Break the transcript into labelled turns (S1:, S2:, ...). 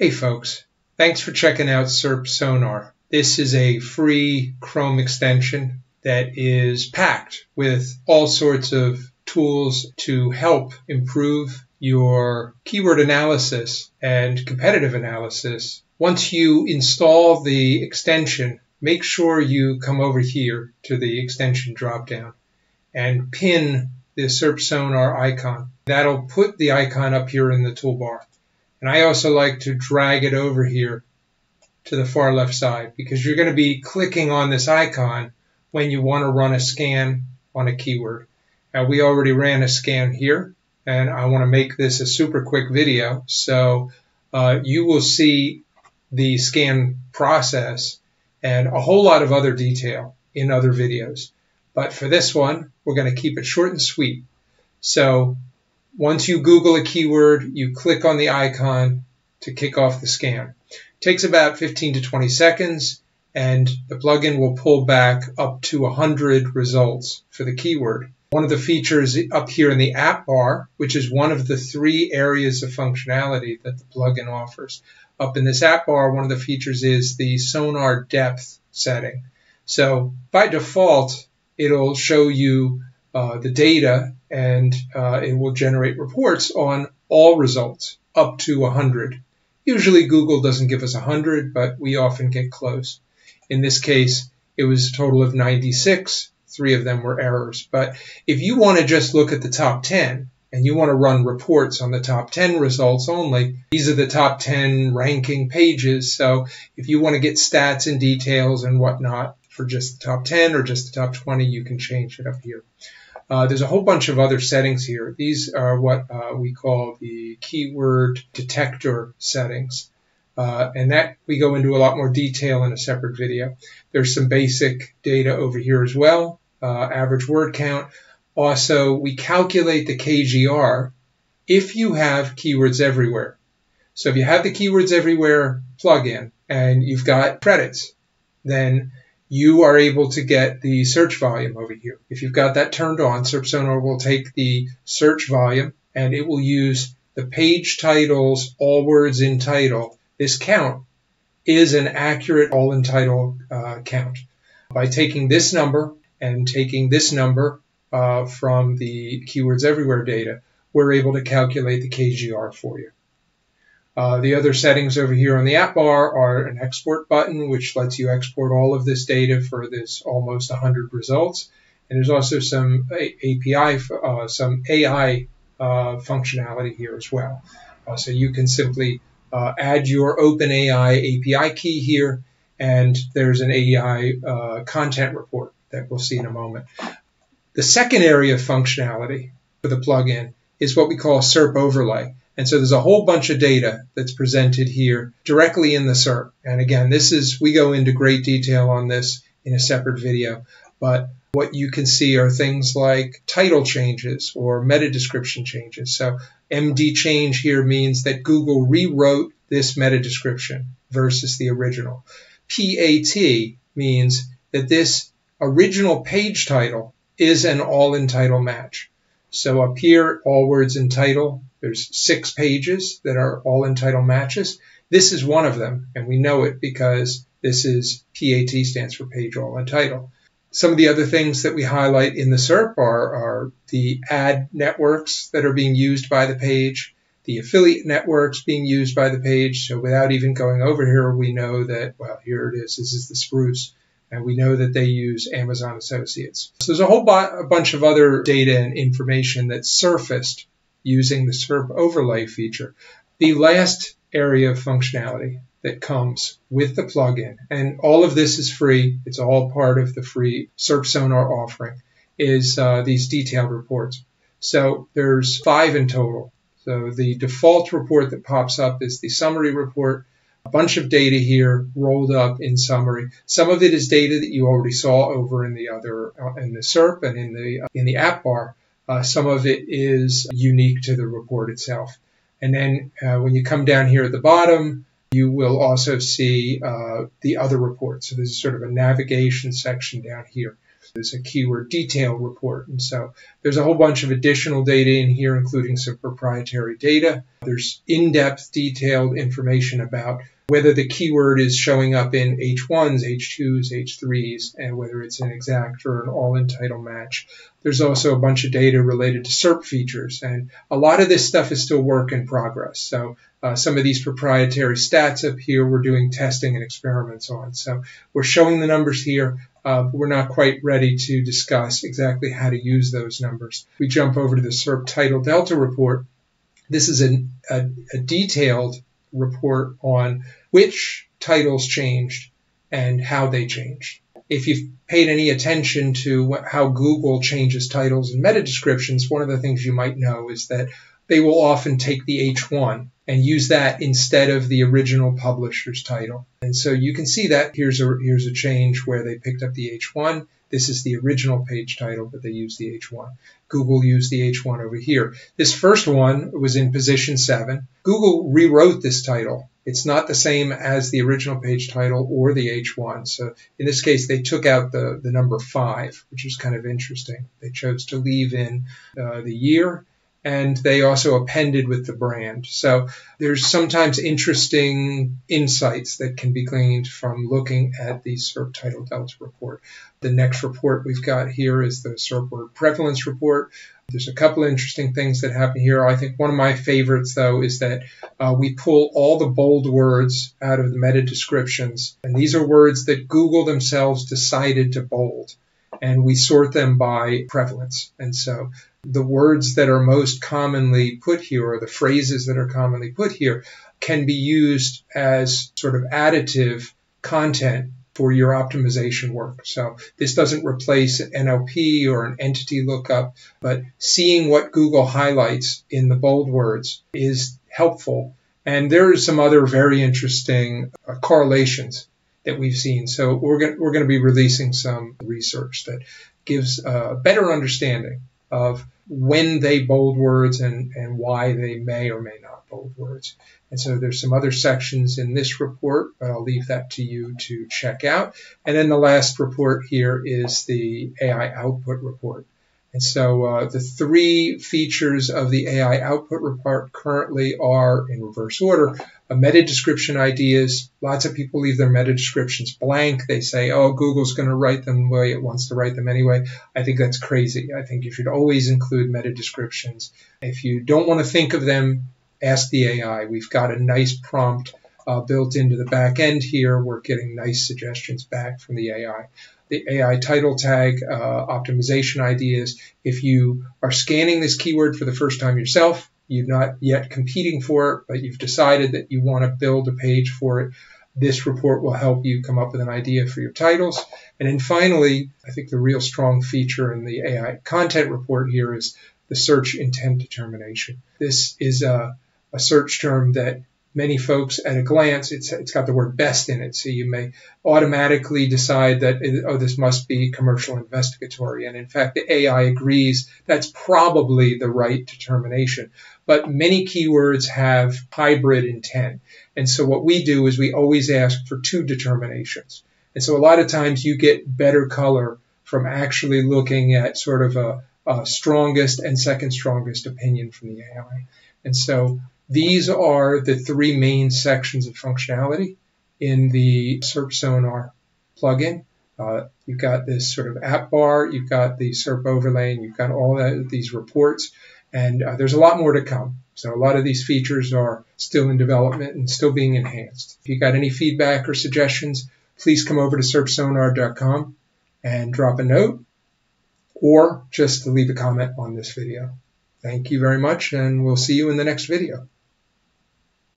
S1: Hey folks, thanks for checking out SERP Sonar. This is a free Chrome extension that is packed with all sorts of tools to help improve your keyword analysis and competitive analysis. Once you install the extension, make sure you come over here to the extension dropdown and pin the SERP Sonar icon. That'll put the icon up here in the toolbar. And I also like to drag it over here to the far left side because you're going to be clicking on this icon when you want to run a scan on a keyword. Now we already ran a scan here and I want to make this a super quick video. So uh, you will see the scan process and a whole lot of other detail in other videos. But for this one, we're going to keep it short and sweet. So once you Google a keyword, you click on the icon to kick off the scan. It takes about 15 to 20 seconds and the plugin will pull back up to 100 results for the keyword. One of the features up here in the app bar, which is one of the three areas of functionality that the plugin offers. Up in this app bar, one of the features is the sonar depth setting. So by default, it'll show you uh, the data and uh, it will generate reports on all results up to 100. Usually Google doesn't give us 100, but we often get close. In this case, it was a total of 96. Three of them were errors. But if you want to just look at the top 10 and you want to run reports on the top 10 results only, these are the top 10 ranking pages. So if you want to get stats and details and whatnot for just the top 10 or just the top 20, you can change it up here. Uh, there's a whole bunch of other settings here. These are what uh, we call the keyword detector settings. Uh, and that we go into a lot more detail in a separate video. There's some basic data over here as well, uh, average word count. Also, we calculate the KGR if you have keywords everywhere. So if you have the keywords everywhere plugin and you've got credits, then you are able to get the search volume over here. If you've got that turned on, Sonar will take the search volume and it will use the page titles, all words in title. This count is an accurate all in title uh, count. By taking this number and taking this number uh, from the Keywords Everywhere data, we're able to calculate the KGR for you. Uh, the other settings over here on the app bar are an export button, which lets you export all of this data for this almost 100 results. And there's also some API, uh, some AI uh, functionality here as well. Uh, so you can simply uh, add your OpenAI API key here, and there's an AI uh, content report that we'll see in a moment. The second area of functionality for the plugin is what we call SERP overlay. And so there's a whole bunch of data that's presented here directly in the SERP. And again, this is, we go into great detail on this in a separate video, but what you can see are things like title changes or meta description changes. So MD change here means that Google rewrote this meta description versus the original. PAT means that this original page title is an all in title match. So up here, all words in title, there's six pages that are all in title matches. This is one of them, and we know it because this is PAT stands for page all in title. Some of the other things that we highlight in the SERP are, are the ad networks that are being used by the page, the affiliate networks being used by the page. So without even going over here, we know that, well, here it is. This is the spruce and we know that they use Amazon Associates. So there's a whole bu- a bunch of other data and information that surfaced using the SERP overlay feature. The last area of functionality that comes with the plugin, and all of this is free, it's all part of the free SERP Sonar offering, is uh, these detailed reports. So there's five in total. So the default report that pops up is the summary report a bunch of data here rolled up in summary. Some of it is data that you already saw over in the other uh, in the SERP and in the uh, in the app bar. Uh, some of it is unique to the report itself. And then uh, when you come down here at the bottom, you will also see uh, the other reports. So there's sort of a navigation section down here. There's a keyword detail report. And so there's a whole bunch of additional data in here, including some proprietary data. There's in-depth detailed information about whether the keyword is showing up in H1s, H2s, H3s, and whether it's an exact or an all in title match. There's also a bunch of data related to SERP features, and a lot of this stuff is still work in progress. So uh, some of these proprietary stats up here, we're doing testing and experiments on. So we're showing the numbers here. Uh, but we're not quite ready to discuss exactly how to use those numbers. We jump over to the SERP title delta report. This is a, a, a detailed report on which titles changed and how they changed. If you've paid any attention to how Google changes titles and meta descriptions, one of the things you might know is that they will often take the H1 and use that instead of the original publisher's title. And so you can see that here's a here's a change where they picked up the H1 this is the original page title, but they used the H1. Google used the H1 over here. This first one was in position 7. Google rewrote this title. It's not the same as the original page title or the H1. So in this case, they took out the, the number 5, which is kind of interesting. They chose to leave in uh, the year and they also appended with the brand. So there's sometimes interesting insights that can be gleaned from looking at the SERP title delta report. The next report we've got here is the SERP word prevalence report. There's a couple of interesting things that happen here. I think one of my favorites, though, is that uh, we pull all the bold words out of the meta descriptions. And these are words that Google themselves decided to bold. And we sort them by prevalence. And so the words that are most commonly put here or the phrases that are commonly put here can be used as sort of additive content for your optimization work. So this doesn't replace NLP or an entity lookup, but seeing what Google highlights in the bold words is helpful. And there are some other very interesting uh, correlations that we've seen. So we're going we're to be releasing some research that gives a better understanding of when they bold words and, and why they may or may not bold words. And so there's some other sections in this report, but I'll leave that to you to check out. And then the last report here is the AI output report. And so uh, the three features of the AI output report currently are in reverse order. A meta description ideas. Lots of people leave their meta descriptions blank. They say, oh, Google's going to write them the way it wants to write them anyway. I think that's crazy. I think you should always include meta descriptions. If you don't want to think of them, ask the AI. We've got a nice prompt uh, built into the back end here. We're getting nice suggestions back from the AI the AI title tag uh, optimization ideas. If you are scanning this keyword for the first time yourself, you're not yet competing for it, but you've decided that you want to build a page for it, this report will help you come up with an idea for your titles. And then finally, I think the real strong feature in the AI content report here is the search intent determination. This is a, a search term that many folks at a glance, it's, it's got the word best in it. So you may automatically decide that, oh, this must be commercial investigatory. And in fact, the AI agrees that's probably the right determination. But many keywords have hybrid intent. And so what we do is we always ask for two determinations. And so a lot of times you get better color from actually looking at sort of a, a strongest and second strongest opinion from the AI. And so these are the three main sections of functionality in the SERP Sonar plugin. Uh, you've got this sort of app bar, you've got the SERP overlay, and you've got all that, these reports, and uh, there's a lot more to come. So a lot of these features are still in development and still being enhanced. If you got any feedback or suggestions, please come over to serpsonar.com and drop a note or just leave a comment on this video. Thank you very much, and we'll see you in the next video.